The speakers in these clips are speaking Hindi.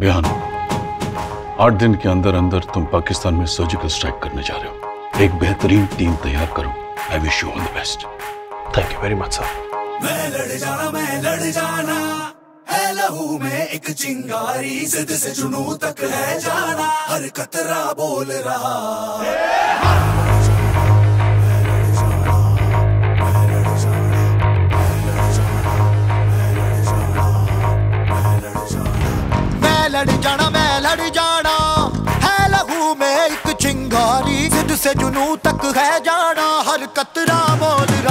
बिहान, आठ दिन के अंदर अंदर तुम पाकिस्तान में सर्जिकल स्ट्राइक करने जा रहे हो। एक बेहतरीन टीम तैयार करो। I wish you all the best thank you very much sir मैं लड़ जाना, मैं लड़ जाना। है लहू में एक चिंगारी जिद से जुनू तक है जाना। हर कतरा बोल रहा। लड़ जाना, मैं लड़ जाना। है लहू में एक चिंगारी जिद से जुनू तक है जाना। हर कतरा बोल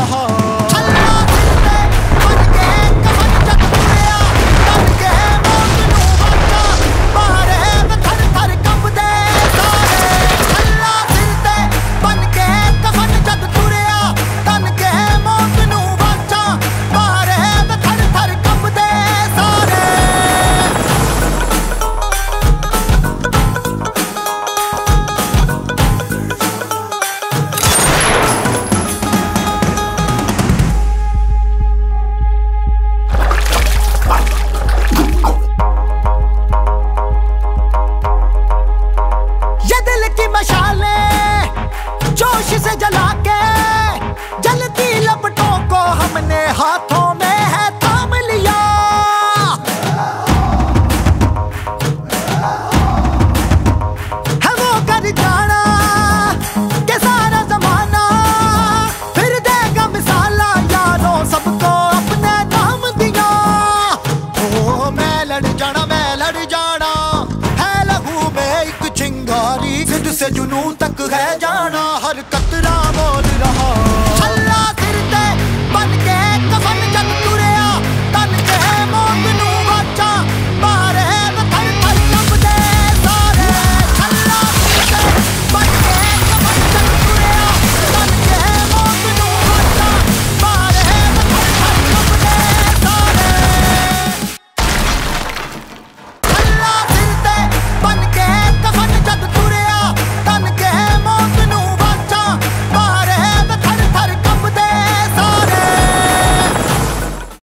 एक चिंगारी जिद से जुनू तक है